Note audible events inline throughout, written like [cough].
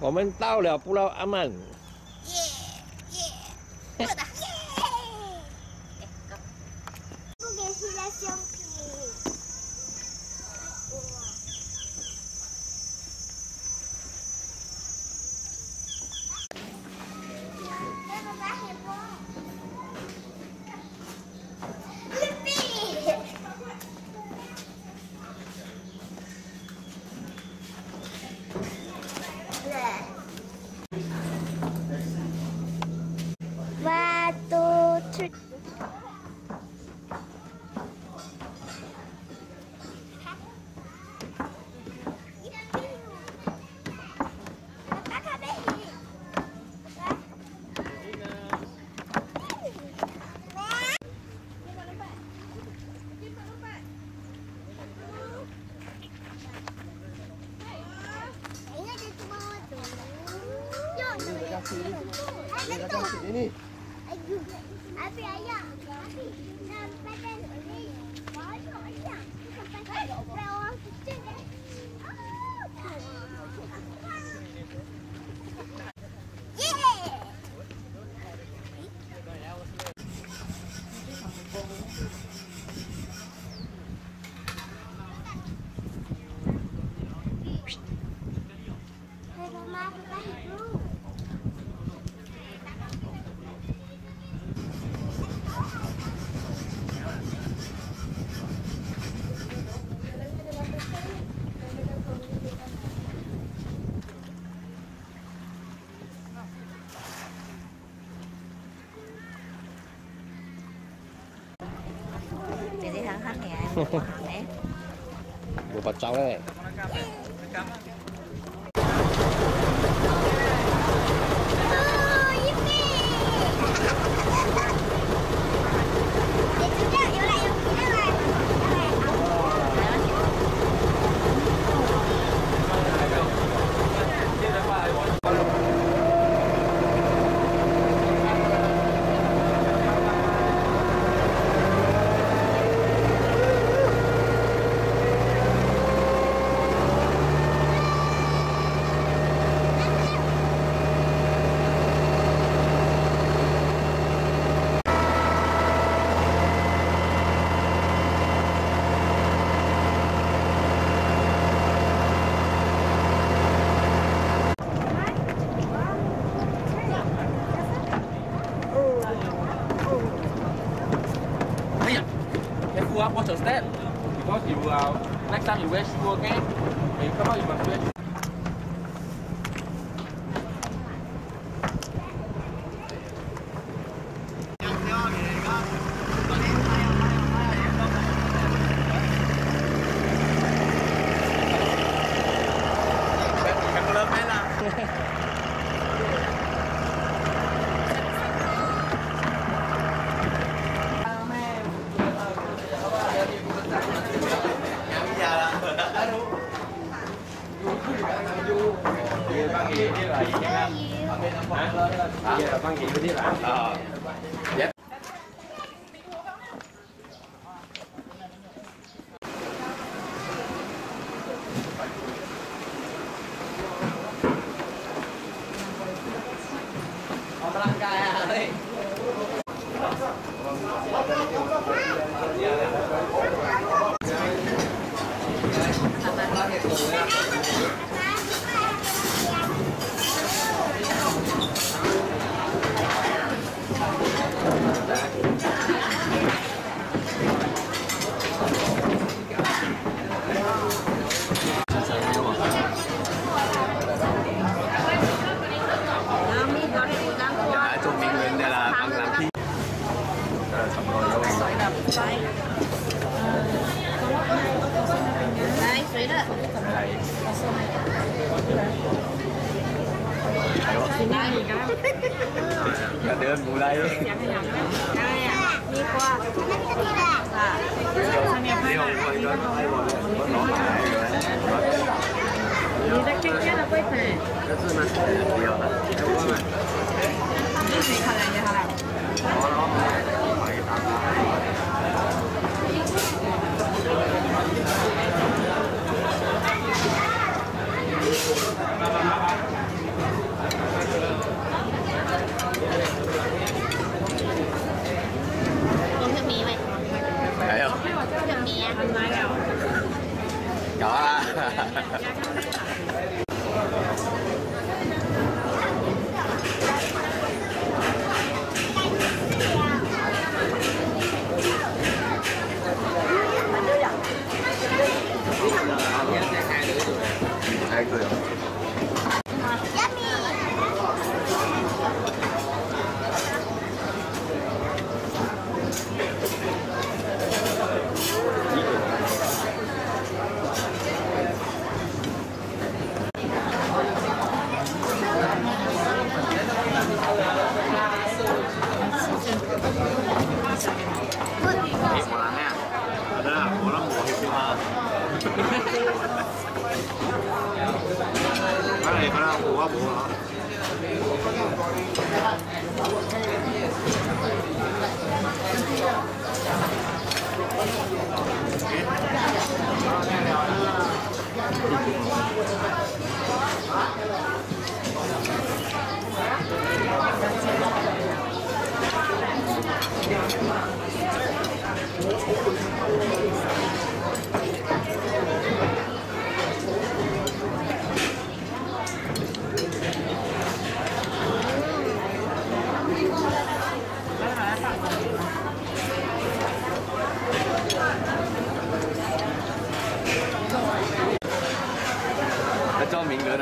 我们到了布拉阿曼。耶耶，我的 Ini. Aduh. Api ayah. Api. Bapak cale. Careful ah, watch your step. Because you uh, next time you wear shoe, again, When you come out, you must wear gì? Với lại Hả? Bây giờ băng gì với lại Ờ. อย่าเดินกูได้เลยมีกว่านี่ของคนก็ไม่บอลก็น้องหายเลยนี่ตะเกียงเนี่ยเราไปไหนก็คือมาเดียวนะ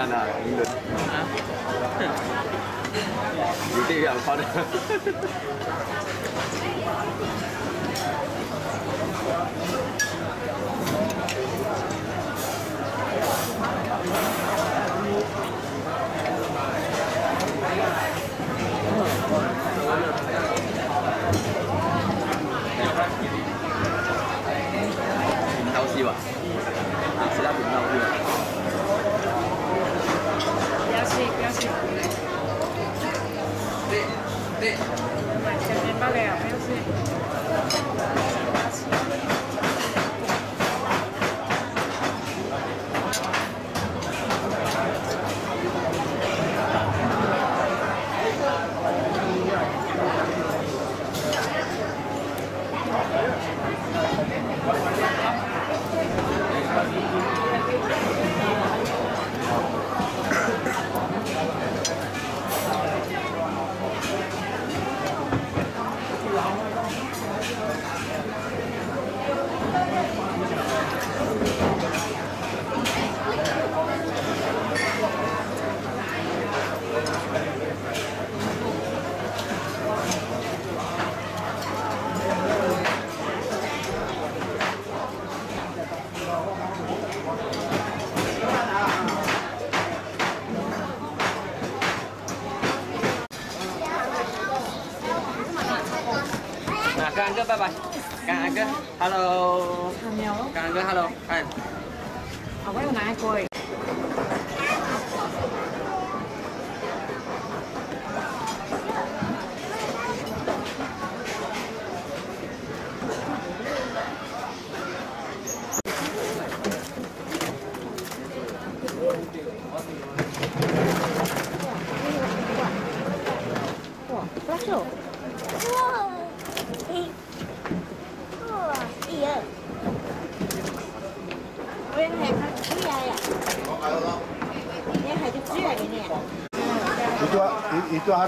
[laughs] 你这样夸的。Thank you. 拜拜。感恩哥，Hello。感恩哥，Hello，哎。好，我有哪一个？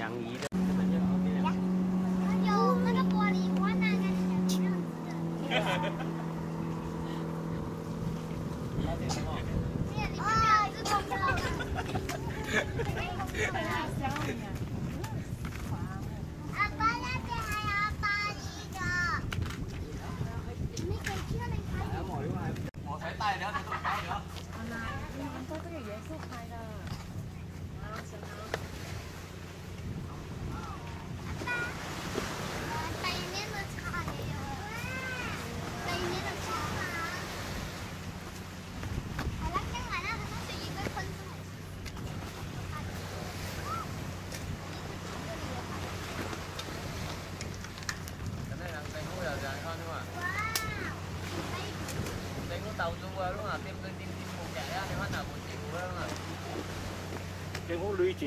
两仪的。cái gỗ lũy trì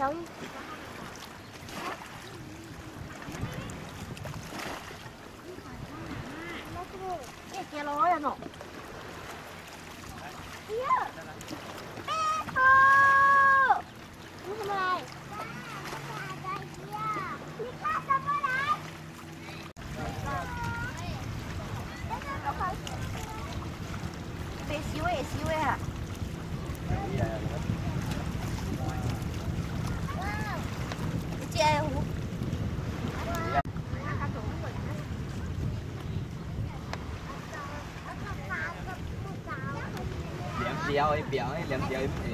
小玉表演，表演，两表演。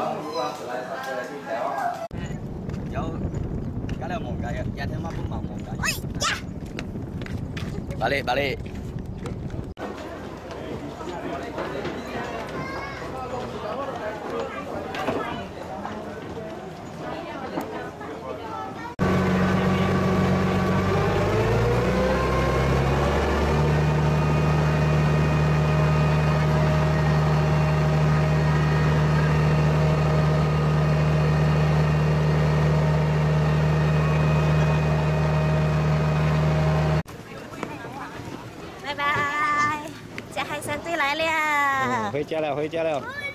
有后如果要是来的加加喂呀回家了回家了。